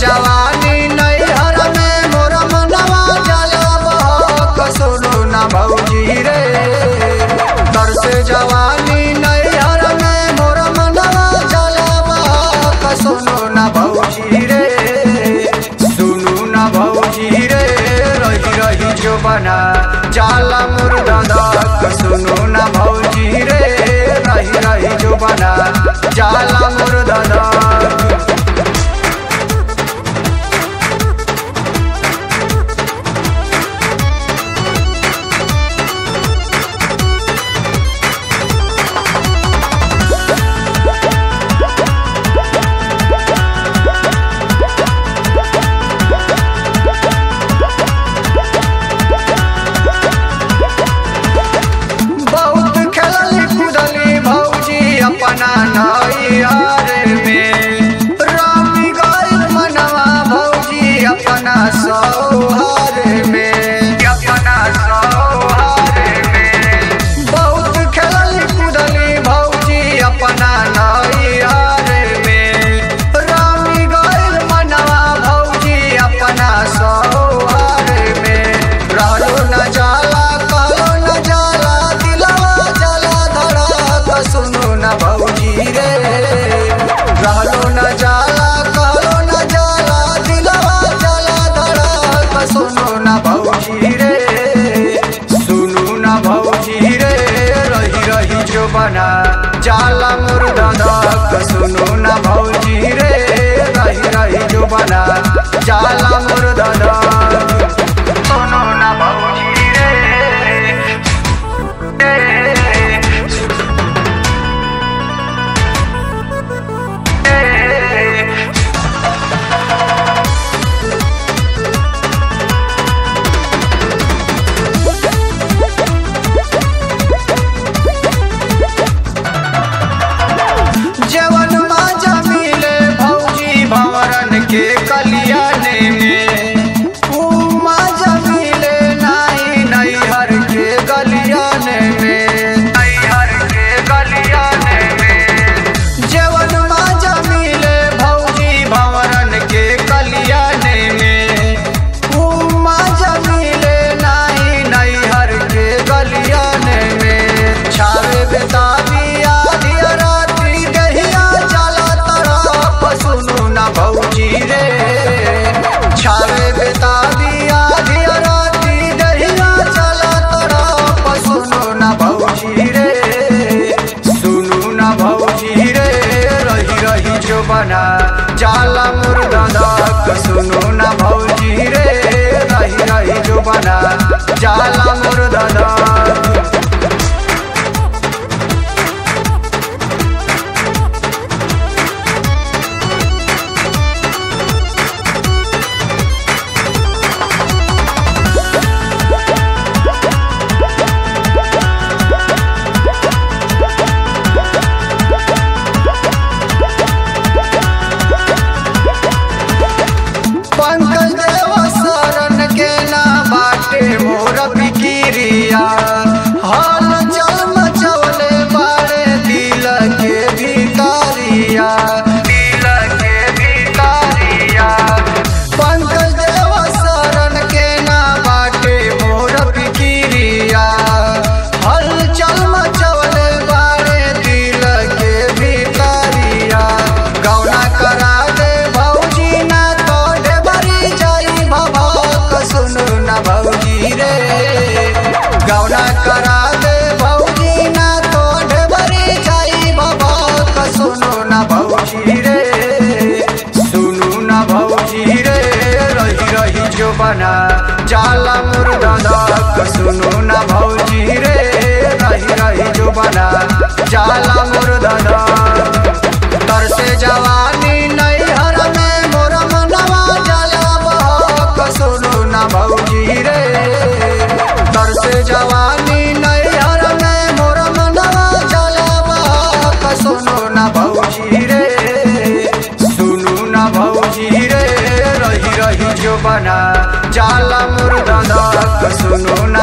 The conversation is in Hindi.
जवानी नैहर में मोर मनवा जला बहक सुनु न भौजी रे। तरस जवानी नैहर में मोर मनवा जला बहक सुनु न भौजी रे। सुनो न भौजी रे, रही रही जो बना, जाला मोर ददक, सुनो न भौजी रे। रही रही जो बना, जाला मोर ददक। बना। जाला मुर्दा धक सुनो ना भौजी रे रही रही जो बना। जाला मुर्दा मोर दादा सुनो न भौजी रे रही रही जो बना जाला मोर दादा सुनो ना भौजी रे रही रही जो बना no, no, no.